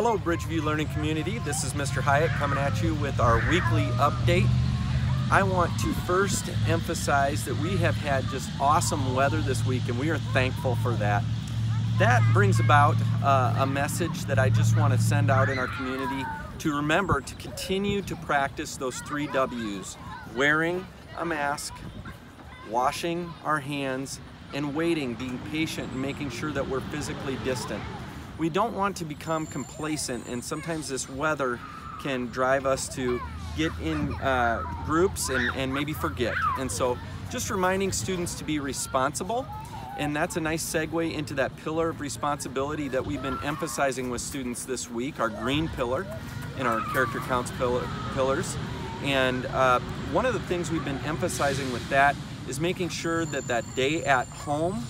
Hello Bridgeview Learning Community, this is Mr. Hyatt coming at you with our weekly update. I want to first emphasize that we have had just awesome weather this week and we are thankful for that. That brings about uh, a message that I just want to send out in our community to remember to continue to practice those three W's. Wearing a mask, washing our hands, and waiting, being patient and making sure that we're physically distant we don't want to become complacent and sometimes this weather can drive us to get in uh, groups and, and maybe forget. And so just reminding students to be responsible and that's a nice segue into that pillar of responsibility that we've been emphasizing with students this week, our green pillar in our character counts pillar, pillars. And uh, one of the things we've been emphasizing with that is making sure that that day at home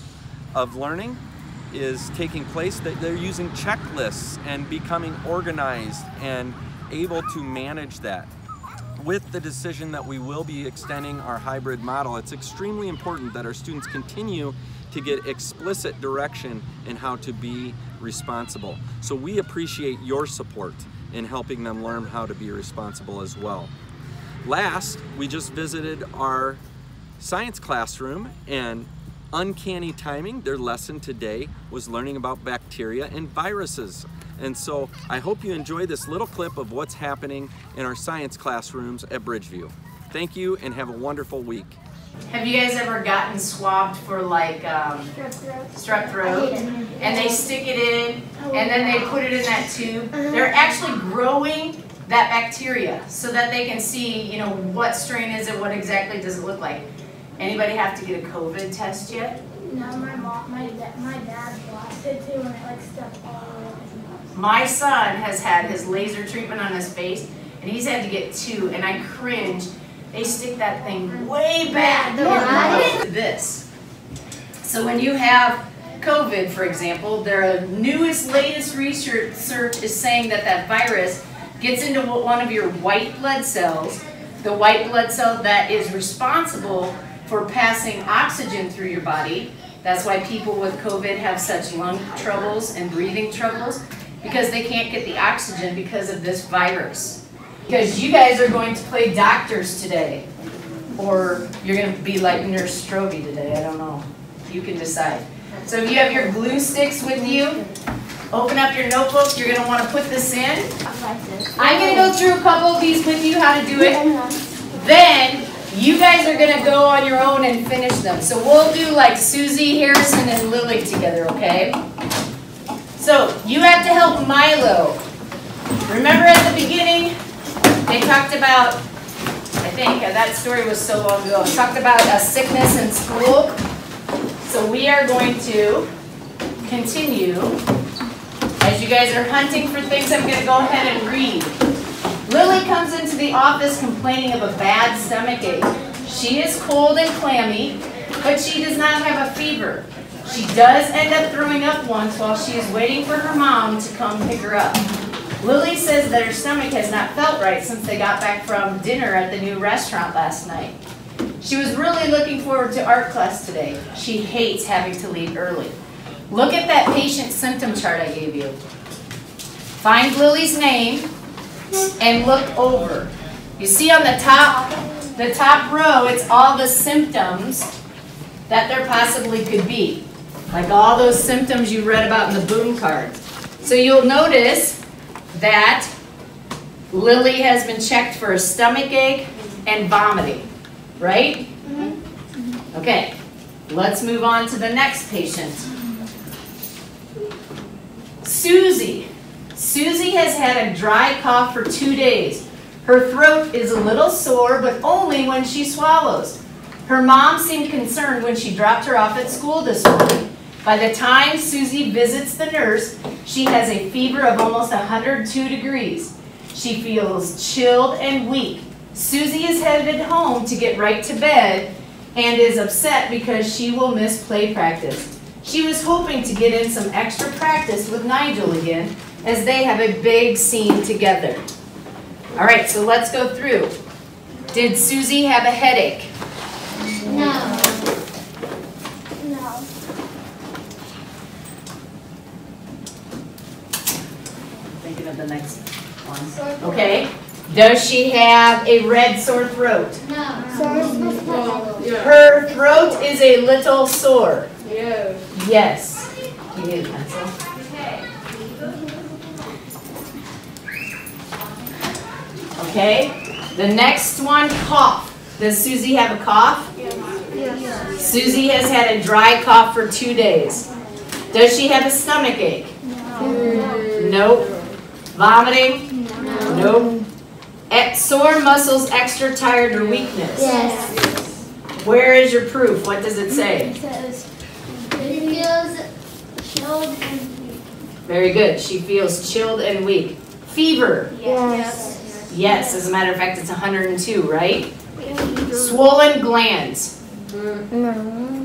of learning is taking place, that they're using checklists and becoming organized and able to manage that. With the decision that we will be extending our hybrid model, it's extremely important that our students continue to get explicit direction in how to be responsible. So we appreciate your support in helping them learn how to be responsible as well. Last, we just visited our science classroom and uncanny timing. Their lesson today was learning about bacteria and viruses. And so I hope you enjoy this little clip of what's happening in our science classrooms at Bridgeview. Thank you and have a wonderful week. Have you guys ever gotten swabbed for like um, strep throat? Strep throat? And they stick it in and then they put it in that tube. They're actually growing that bacteria so that they can see, you know, what strain is it, what exactly does it look like. Anybody have to get a COVID test yet? No, my mom, my, my dad lost it too and it like stuck all over his My son has had his laser treatment on his face and he's had to get two and I cringe. They stick that thing way back. This. So when you have COVID, for example, their newest, latest research is saying that that virus gets into one of your white blood cells, the white blood cell that is responsible for passing oxygen through your body. That's why people with COVID have such lung troubles and breathing troubles because they can't get the oxygen because of this virus. Because you guys are going to play doctors today. Or you're going to be like Nurse Stroby today. I don't know. You can decide. So if you have your glue sticks with you, open up your notebook. You're going to want to put this in. I'm going to go through a couple of these with you, how to do it. Then you guys are going to go on your own and finish them. So we'll do like Susie, Harrison, and Lily together, okay? So you have to help Milo. Remember at the beginning, they talked about, I think uh, that story was so long ago, talked about a sickness in school. So we are going to continue. As you guys are hunting for things, I'm going to go ahead and read. The office complaining of a bad stomach ache. She is cold and clammy, but she does not have a fever. She does end up throwing up once while she is waiting for her mom to come pick her up. Lily says that her stomach has not felt right since they got back from dinner at the new restaurant last night. She was really looking forward to art class today. She hates having to leave early. Look at that patient symptom chart I gave you. Find Lily's name and look over. You see on the top, the top row, it's all the symptoms that there possibly could be. Like all those symptoms you read about in the boom card. So you'll notice that Lily has been checked for a stomach ache and vomiting, right? Okay, let's move on to the next patient. Susie Susie has had a dry cough for two days. Her throat is a little sore, but only when she swallows. Her mom seemed concerned when she dropped her off at school this morning. By the time Susie visits the nurse, she has a fever of almost 102 degrees. She feels chilled and weak. Susie is headed home to get right to bed and is upset because she will miss play practice. She was hoping to get in some extra practice with Nigel again, as they have a big scene together. All right, so let's go through. Did Susie have a headache? No. No. thinking of the next one. Okay. Does she have a red sore throat? No. Her throat is a little sore. Yes. You need a pencil. Okay. The next one, cough. Does Susie have a cough? Yes. Susie has had a dry cough for two days. Does she have a stomach ache? No. Nope. Vomiting? No. Nope. Eh, Sore muscles, extra tired, or weakness? Yes. Where is your proof? What does it say? It says, it feels chilled and weak. Very good. She feels chilled and weak. Fever? Yes. Yes, as a matter of fact, it's 102, right? Swollen glands? No.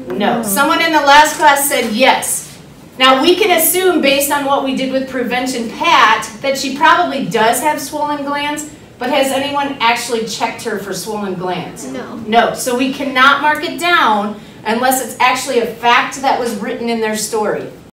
No. Someone in the last class said yes. Now, we can assume, based on what we did with Prevention Pat, that she probably does have swollen glands, but has anyone actually checked her for swollen glands? No. No. So we cannot mark it down unless it's actually a fact that was written in their story.